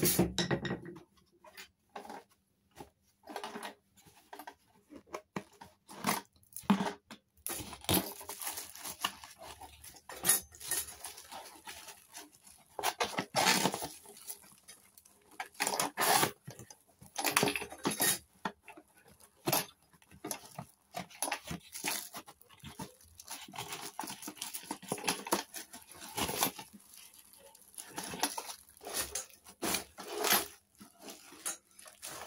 Música